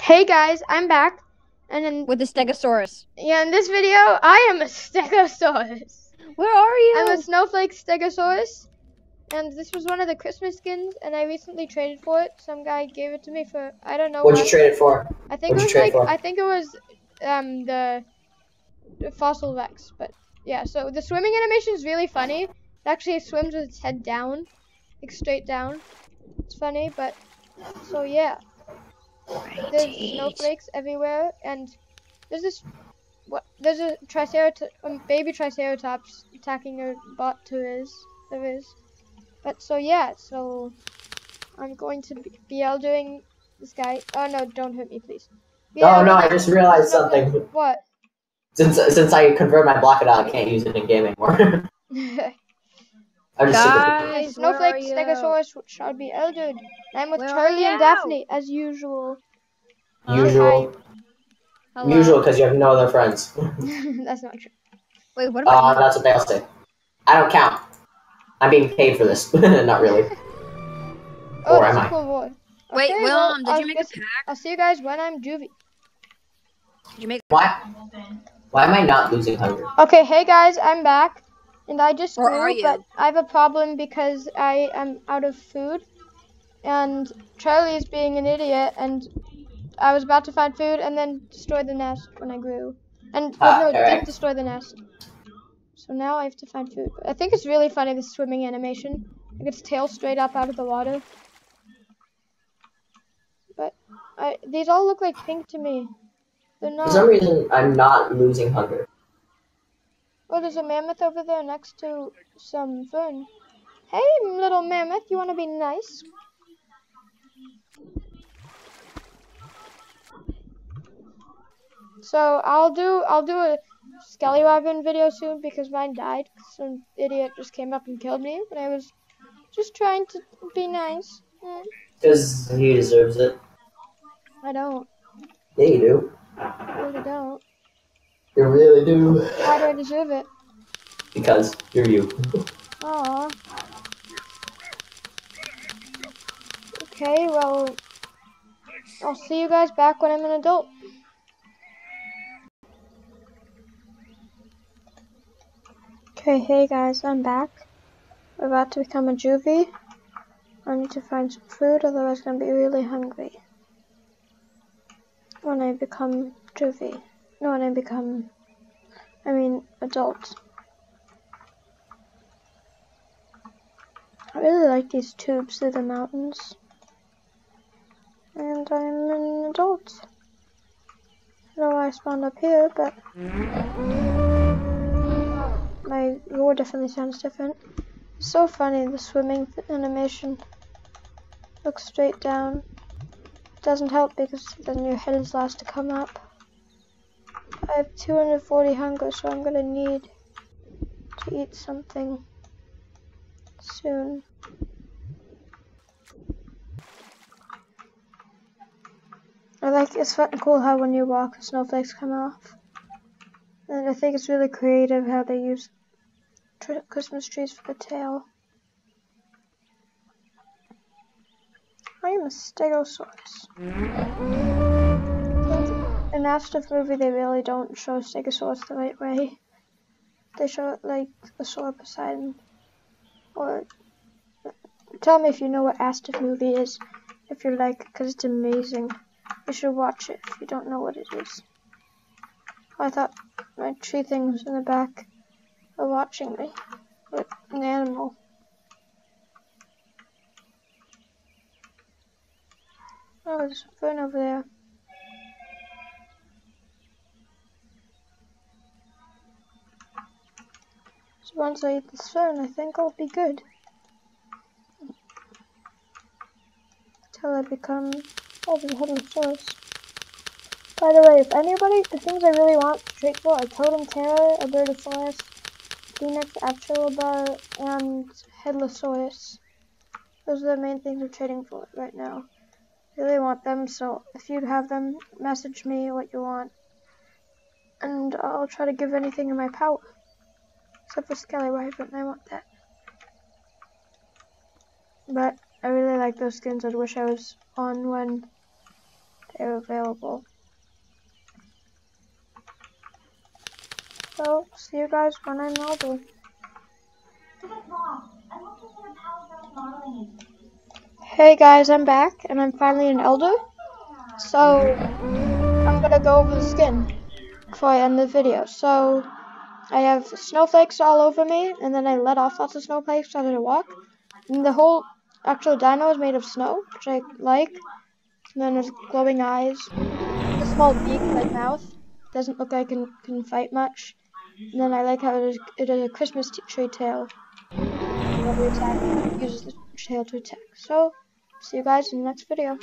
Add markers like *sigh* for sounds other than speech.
Hey guys, I'm back. And in with the Stegosaurus. yeah, in this video, I am a *laughs* Stegosaurus. Where are you? I'm a snowflake Stegosaurus. And this was one of the Christmas skins, and I recently traded for it. Some guy gave it to me for I don't know. What'd why. you trade it for? I think what'd it was like for? I think it was um the, the fossil Rex, but yeah. So the swimming animation is really funny. It actually swims with its head down, like straight down. It's funny, but so yeah. There's snowflakes everywhere, and there's this. What? There's a triceratops, um, baby triceratops attacking a bot to his. There is, but so yeah. So I'm going to be, be out doing this guy. Oh no! Don't hurt me, please. Oh no, I just realized something. What? Since since I converted my block it out, I can't use it in game anymore. *laughs* *laughs* I'm just super Guys, My where snowflake? Stegosaurus shall be eldered. I'm with Where Charlie and you? Daphne, as usual. usual. Hello. Usual, because you have no other friends. *laughs* *laughs* That's not true. Wait, what Uh, about that's what they all say. I don't count. I'm being paid for this. *laughs* Not really. Oh, Or that's am a I? cool boy. you? Wait, Okay, Willem, did I'll you make a pack? I'll see you guys when I'm juvie. Did you make? Why? Why am I not losing hunger? Okay, hey guys, I'm back. And I just Where grew, but I have a problem because I am out of food. And Charlie is being an idiot, and I was about to find food and then destroy the nest when I grew. And Ah, well, no, alright. didn't destroy the nest. So now I have to find food. I think it's really funny the swimming animation. Like its tail straight up out of the water. But I, these all look like pink to me. They're For some reason, I'm not losing hunger. Oh, there's a mammoth over there next to some fern. Hey, little mammoth, you want to be nice? So I'll do I'll do a Skellywagon video soon because mine died. Some idiot just came up and killed me when I was just trying to be nice. Mm, Because he deserves it. I don't. Yeah, you do. I really don't. You really do. Why do I deserve it? Because you're you. Aw. Okay, well, I'll see you guys back when I'm an adult. Okay, hey guys, I'm back. We're about to become a juvie. I need to find some food, otherwise I'm gonna be really hungry. When I become juvie. No, when I become, I mean, adult. I really like these tubes through the mountains. And I'm an adult. I don't know why I spawned up here, but my roar definitely sounds different. It's so funny, the swimming animation. Looks straight down. Doesn't help because then your head is last to come up. I have 240 hunger, so I'm gonna need to eat something soon. I like it's fun cool how when you walk the snowflakes come off. And I think it's really creative how they use tr- Christmas trees for the tail. I am a Stegosaurus. In asdf movie, they really don't show Stegosaurus the right way. They show it like a Sword Poseidon. Or tell me if you know what asdf movie is. If you're like, because it's amazing. You should watch it if you don't know what it is. I thought my tree thing was in the back are watching me an animal. Oh, there's a fern over there. Once I eat this fern, I think I'll be good. Till I become the headless source. By the way, if anybody, the things I really want to trade for are Totem Terror, Albertosaurus, Phoenix, Achilobar, and Headlessaurus. Those are the main things I'm trading for right now. I really want them, so if you have them, message me what you want. And I'll try to give anything in my power. Except for Skelly Wyvern, I want that. But I really like those skins. I wish I was on when they were available. So, see you guys when I'm elder. Hey guys, I'm back, and I'm finally an elder. So, I'm gonna go over the skin before I end the video. So, I have snowflakes all over me, and then I let off lots of snowflakes as I walk. And the whole actual dino is made of snow, which I like. And then there's glowing eyes, a small beak like mouth. Doesn't look like it can, can fight much. And then I like how it is, it is a Christmas tree tail. Attack uses the tail to attack. So, see you guys in the next video.